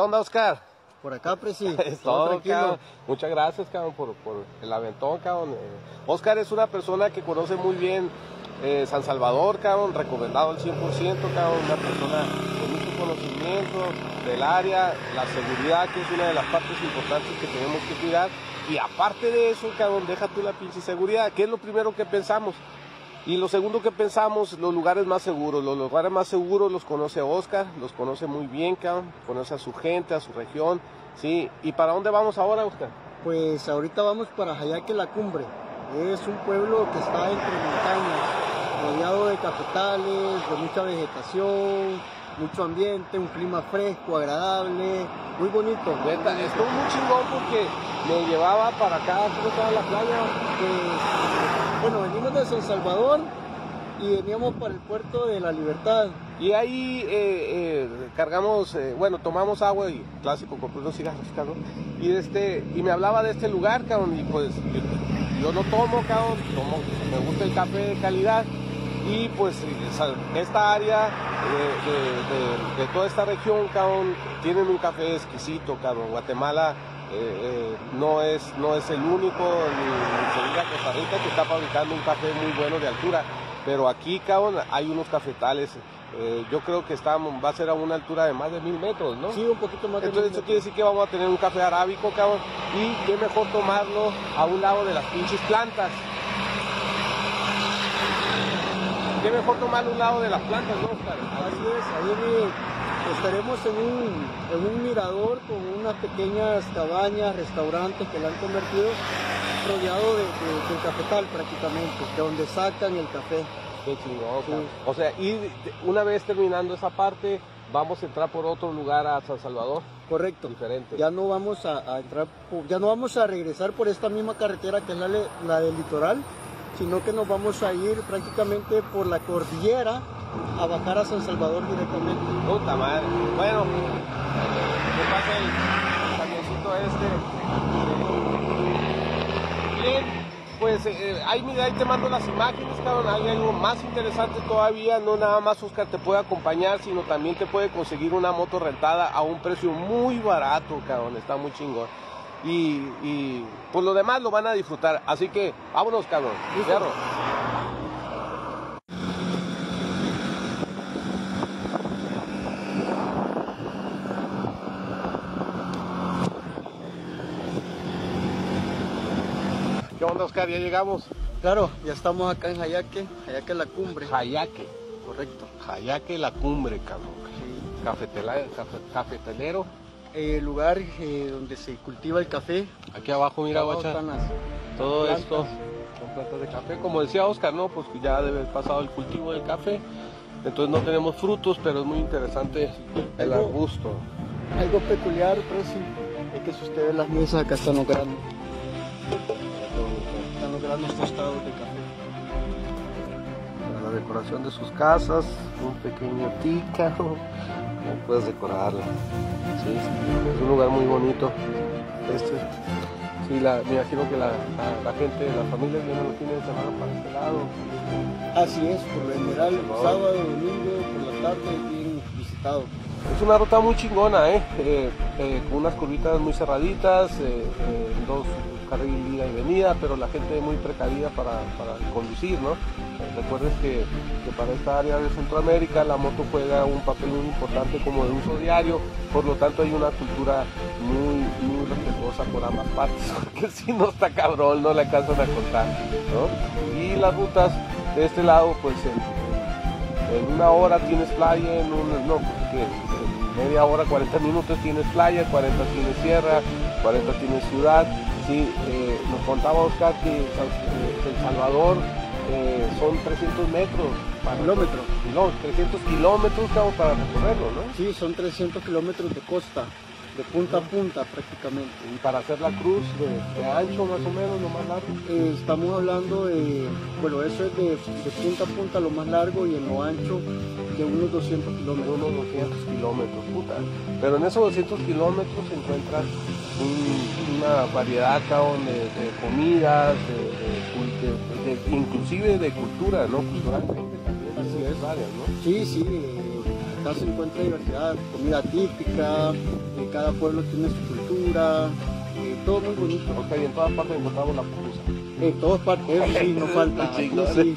¿Qué onda, Oscar? Por acá, Presi. Es todo, cabrón. Muchas gracias, cabrón, por, por el aventón, cabrón. Eh, Oscar es una persona que conoce muy bien eh, San Salvador, cabrón, recomendado al 100%, cabrón, una persona con mucho conocimiento del área, la seguridad, que es una de las partes importantes que tenemos que cuidar. Y aparte de eso, cabrón, deja tú la pinche seguridad, que es lo primero que pensamos. Y lo segundo que pensamos, los lugares más seguros. Los lugares más seguros los conoce Oscar, los conoce muy bien, cabrón, conoce a su gente, a su región, ¿sí? ¿Y para dónde vamos ahora, Oscar? Pues ahorita vamos para Jayaque la Cumbre. Es un pueblo que está entre montañas, rodeado de cafetales, de mucha vegetación, mucho ambiente, un clima fresco, agradable, muy bonito. Estuvo muy chingón porque me llevaba para acá, ¿cómo estaba la playa? Pues, bueno, venimos de San Salvador y veníamos para el puerto de la Libertad. Y ahí eh, eh, cargamos, eh, bueno, tomamos agua y clásico, compré unos cigarros, cabrón. Y, este, y me hablaba de este lugar, cabrón, y pues yo, yo no tomo, cabrón, tomo, me gusta el café de calidad. Y pues esta área eh, de, de- de toda esta región, cabrón, tienen un café exquisito, cabrón. Guatemala eh, no, es, no es el único, ni, ni Costa Rica, que está fabricando un café muy bueno de altura. Pero aquí, cabrón, hay unos cafetales. eh, yo creo que estamos, va a ser a una altura de más de mil metros, ¿no? Sí, un poquito más de Entonces eso quiere decir que vamos a tener un café arábico, cabrón. Y qué mejor tomarlo a un lado de las pinches plantas. Qué mejor tomarlo a un lado de las plantas, ¿no, Oscar? Así es, ahí estaremos en un, en un mirador con unas pequeñas cabañas, restaurantes que la han convertido rodeado de, de- del cafetal prácticamente, de donde sacan el café. Qué chingón, Sí. O sea, y de- una vez terminando esa parte, vamos a entrar por otro lugar a San Salvador, Correcto. diferente. Ya no vamos a, a entrar, ya no vamos a regresar por esta misma carretera que es la, la del litoral, sino que nos vamos a ir prácticamente por la cordillera a bajar a San Salvador directamente. Puta madre. Bueno, ¿qué pasa el camioncito este? Bien, pues eh, ahí, mira, ahí te mando las imágenes, cabrón. Hay algo más interesante todavía. No nada más Oscar te puede acompañar, sino también te puede conseguir una moto rentada a un precio muy barato, cabrón. Está muy chingón. Y, y por lo demás lo van a disfrutar. Así que vámonos, cabrón. Fierro. ¿Qué onda, Oscar? Ya llegamos. Claro, ya estamos acá en Jayaque, Jayaque la cumbre. Jayaque. Correcto. Jayaque la cumbre, cabrón. Cafetela- cafe- cafetelero. El lugar eh, donde se cultiva el café. Aquí abajo, mira, guacha. Todo plantas. esto son plantas de café. Como decía Oscar, ¿no? Pues que ya debe haber pasado el cultivo del café. Entonces no tenemos frutos, pero es muy interesante el Algo- arbusto. Algo peculiar, pero sí, es que si ustedes las mesas acá están los. Granos tostados de café. Para la decoración de sus casas, un pequeño tica, como puedes decorarla. Sí, sí, es un lugar muy bonito. Este, sí, la, me imagino que la, la- la gente, las familias vienen los fines de semana para este lado. Así es, por lo general, sábado, domingo, por la tarde, bien visitado. Es una ruta muy chingona, ¿eh? Eh, eh, con unas curvitas muy cerraditas, eh, dos carriles ida y venida, pero la gente muy precavida para, conducir, ¿no? Eh, recuerdes que, para esta área de Centroamérica la moto juega un papel muy importante como de uso diario, por lo tanto hay una cultura muy, muy respetuosa por ambas partes, porque si no está cabrón, no le alcanzan a contar, ¿no? Y las rutas de este lado, pues en, una hora tienes playa, en un, no, en media hora, 40 minutos tienes playa, 40 tienes sierra, 40 tienes ciudad. Sí, eh, nos contaba Oscar que El Salvador eh, son 300 metros. Para Kilómetros. No, 300 kilómetros para recorrerlo, ¿no? Sí, son 300 kilómetros de costa, de punta a punta prácticamente. Y para hacer la cruz de, de ancho más o menos, lo más largo. Eh, estamos hablando de, bueno, eso es de, de punta a punta lo más largo y en lo ancho de unos 200 kilómetros. unos 200 kilómetros, puta. Pero en esos 200 kilómetros encuentras un- una variedad cabrón, de, de comidas, de, inclusive de cultura, ¿no? Culturalmente también. Así es. varias, ¿no? Sí, sí, eh, acá se encuentra diversidad, comida típica, eh, cada pueblo tiene su cultura, eh, todo muy bonito. Ok, en todas partes encontramos la pupusa. En todas partes, eso sí, no falta. Aquí chingón. sí.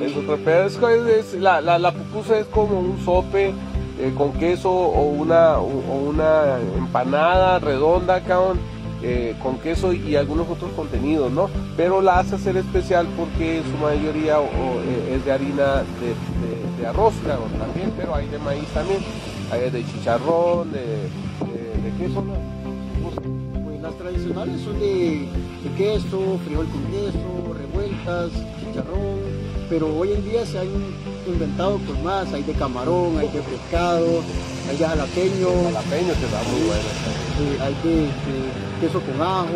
Es. Es, es- la, la, la pupusa es como un sope eh, con queso o una, o o una empanada redonda, cabrón, eh, con queso y algunos otros contenidos, ¿no? Pero la hace ser especial porque su mayoría o- o, es de harina de, de- de arroz, cabrón, también, pero hay de maíz también. Hay de chicharrón, de, de, de queso. Pues las tradicionales son de, de queso, frijol con queso, revueltas, chicharrón, pero hoy en día se han inventado con más, hay de camarón, hay de pescado, hay de jalapeño, Jalapeño que está muy bueno. hay de, de queso con ajo,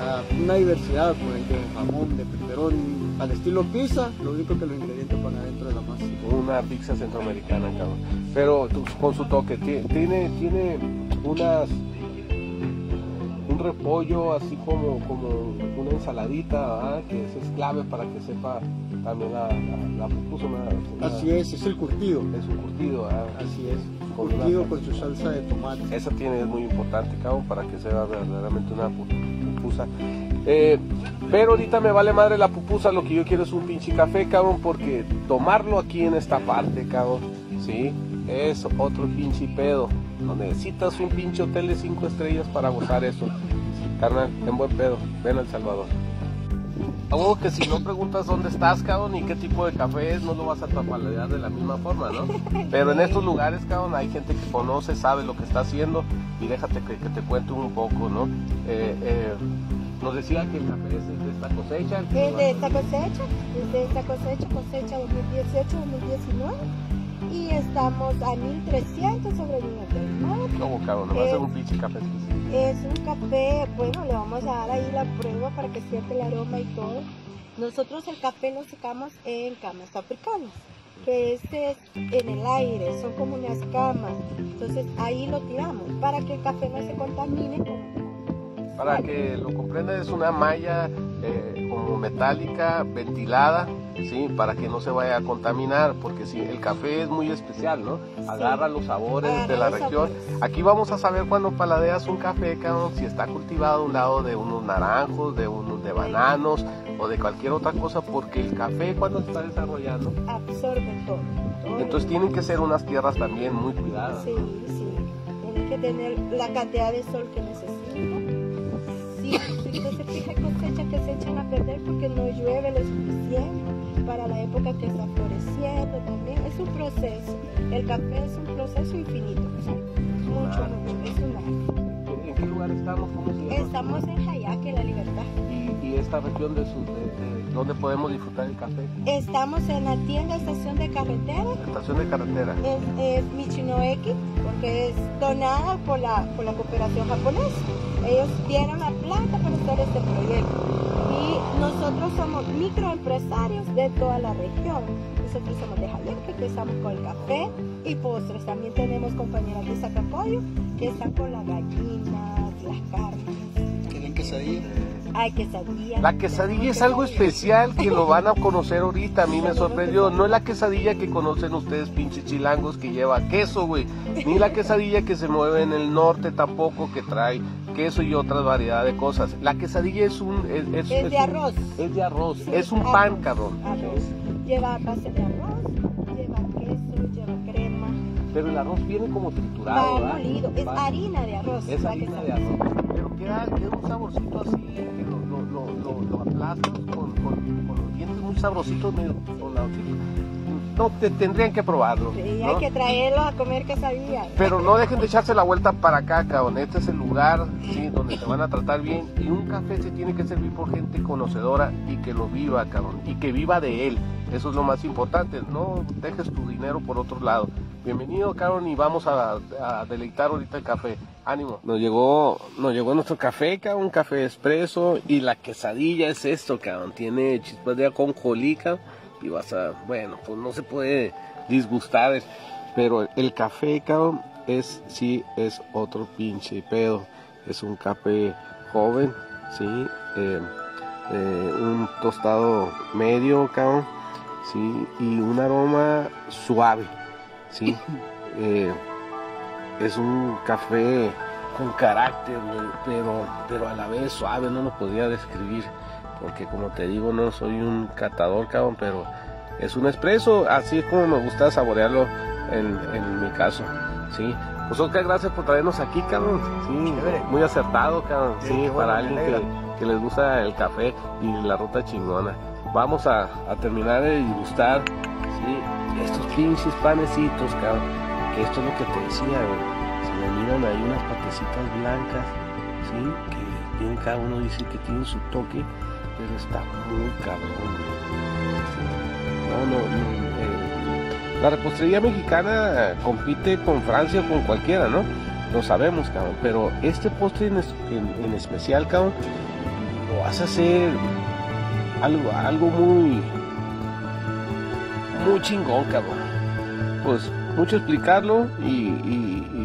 ah, una diversidad, pues, hay de jamón, de pepperoni, al estilo pizza, lo único que los ingredientes van adentro de la masa. una pizza centroamericana, cabrón. Pero con su toque, ti- tiene, tiene unas un repollo así como, como una ensaladita, ¿verdad? que eso es clave para que sepa también la, la, la pupusa, Así es, es el curtido, es un curtido, ¿verdad? así es, Con curtido una- con su salsa de tomate. Esa tiene es muy importante, cabrón, para que sea verdaderamente una pu- pupusa. Eh, pero ahorita me vale madre la pupusa, lo que yo quiero es un pinche café, cabrón, porque tomarlo aquí en esta parte, cabrón, sí, es otro pinche pedo. No necesitas un pinche hotel de cinco estrellas para gozar eso. Carnal, en buen pedo, ven al Salvador. A huevo que si no preguntas dónde estás, cabrón, y qué tipo de café es, no lo vas a tapalear de la misma forma, ¿no? Pero en estos lugares, cabrón, hay gente que conoce, sabe lo que está haciendo y déjate que, que te cuente un poco, ¿no? Eh, eh, nos decía que el café es de esta cosecha. Es de esta cosecha, es de esta cosecha, cosecha 2018-2019 y estamos a 1300 sobre el nivel del mar. ¿Cómo, cabrón? No va a ser un pinche café. Es un café, bueno, le vamos a dar ahí la prueba para que siente el aroma y todo. Nosotros el café lo secamos en camas africanas, que este es en el aire, son como unas camas. Entonces ahí lo tiramos para que el café no se contamine con Para que lo comprenda, es una malla eh, como metálica, ventilada, ¿sí? Para que no se vaya a contaminar, porque si el café es muy especial, ¿no? Agarra los sabores Agarra de la región. sabores. Aquí vamos a saber cuando paladeas un café, cabrón, si está cultivado a un lado de unos naranjos, de unos de bananos o de cualquier otra cosa, porque el café cuando se está desarrollando, absorbe todo. todo entonces tienen que ser unas tierras también muy cuidadas. Sí, sí. Tiene que tener la cantidad de sol que necesita. No llueve lo suficiente para la época que está floreciendo también. Es un proceso. El café es un proceso infinito. ¿sí? Mucho. Es un arte. ¿En qué lugar estamos? Estamos en Jayaque, La Libertad. Y, y esta región de, su, de, de dónde podemos disfrutar el café. Estamos en la tienda estación de carretera. Estación de carretera. es, es Michinoeki, porque es donada por la, por la cooperación japonesa. Ellos dieron la plata para hacer este proyecto. Y nosotros somos microempresarios de toda la región. Nosotros somos de Jalisco, que estamos con el café y postres. También tenemos compañeras de Sacapollo que están con las gallinas, las carnes. ¿Quieren quesadilla? Hay quesadillas. La quesadilla es algo especial que lo van a conocer ahorita. A mí me sorprendió. No es la quesadilla que conocen ustedes, pinches chilangos, que lleva queso, güey. Ni la quesadilla que se mueve en el norte tampoco, que trae queso y otra variedad de cosas. La quesadilla es un. Es, es- Es es de un- arroz. es de arroz. Sí, es un arroz, pan, cabrón. Arroz. Lleva base de arroz, lleva queso, lleva crema. Pero el arroz viene como triturado, Va molido, es Va- harina de arroz. Es harina de arroz. Pero queda, queda un saborcito así, que lo, lo, lo, lo, lo aplastas con, con, con los dientes muy sabrositos, medio con la No, te, tendrían que probarlo. Sí, ¿no? hay que traerlos a comer quesadillas. Pero no dejen de echarse la vuelta para acá, cabrón. Este es el lugar sí, donde te van a tratar bien. Y un café se tiene que servir por gente conocedora y que lo viva, cabrón. Y que viva de él. Eso es lo más importante. No dejes tu dinero por otro lado. Bienvenido, cabrón, y vamos a, a deleitar ahorita el café. Ánimo. Nos llegó, nos llegó nuestro café, cabrón, un café expreso. Y la quesadilla es esto, cabrón. Tiene chispas de ajonjolí, cabrón, Y vas a, bueno, pues no se puede disgustar. Pero el café, cabrón, es, sí, es otro pinche pedo. Es un café joven, sí. eh, eh, un tostado medio, cabrón, sí. Y un aroma suave, ¿sí? Eh, es un café con carácter, pero, pero a la vez suave, no lo podría describir, porque como te digo, no soy un catador, cabrón, pero es un expreso, así es como me gusta saborearlo en, en mi caso, ¿sí? Pues ok, gracias por traernos aquí, cabrón, sí, muy acertado, cabrón, sí, para alguien que, que, les gusta el café y la ruta chingona. Vamos a, a terminar de degustar, sí, estos pinches panecitos, cabrón, que esto es lo que te decía, güey. Miran ahí unas patecitas blancas, ¿sí? Que tienen, cada uno dice que tiene su toque, está muy cabrón. No, no, eh, la repostería mexicana compite con Francia o con cualquiera, ¿no? Lo sabemos, cabrón, pero este postre en, especial, cabrón, lo hace hacer algo, algo muy, muy chingón, cabrón. Pues mucho explicarlo y, y, y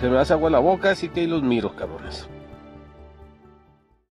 se me hace agua la boca, así que ahí los miro, cabrones.